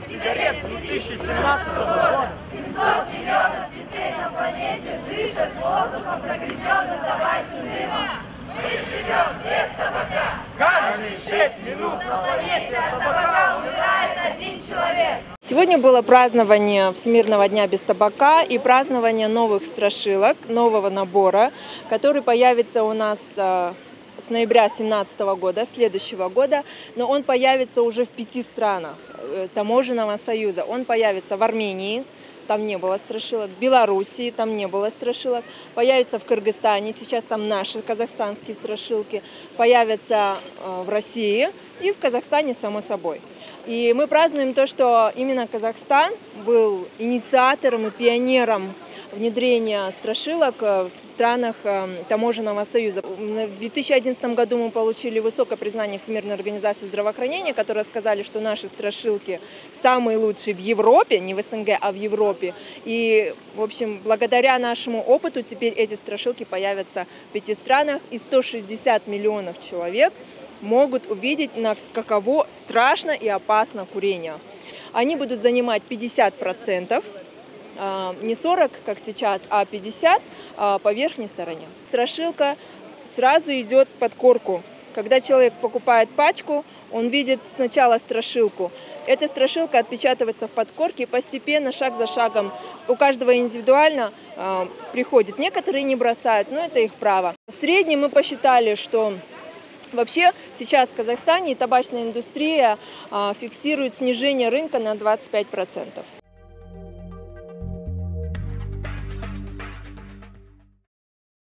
сигарет с 2017 года. 700 миллионов детей на планете дышат воздухом, загрязненным табачным дымом. Мы живем без табака. Каждые 6 минут на планете От табака умирает один человек. Сегодня было празднование Всемирного дня без табака и празднование новых страшилок, нового набора, который появится у нас э, с ноября 2017 года, следующего года, но он появится уже в пяти странах таможенного союза. Он появится в Армении, там не было страшилок, в Белоруссии там не было страшилок, появится в Кыргызстане, сейчас там наши казахстанские страшилки, появятся э, в России и в Казахстане, само собой. И мы празднуем то, что именно Казахстан был инициатором и пионером внедрения страшилок э, в странах э, таможенного союза. В 2011 году мы получили высокое признание Всемирной организации здравоохранения, которые сказали, что наши страшилки самые лучшие в Европе, не в СНГ, а в Европе. И, в общем, благодаря нашему опыту теперь эти страшилки появятся в пяти странах и 160 миллионов человек могут увидеть, на каково страшно и опасно курение. Они будут занимать 50 процентов не 40, как сейчас, а 50 а, по верхней стороне. Страшилка сразу идет под корку. Когда человек покупает пачку, он видит сначала страшилку. Эта страшилка отпечатывается в подкорке постепенно, шаг за шагом, у каждого индивидуально э, приходит. Некоторые не бросают, но это их право. В среднем мы посчитали, что Вообще сейчас в Казахстане табачная индустрия фиксирует снижение рынка на 25%.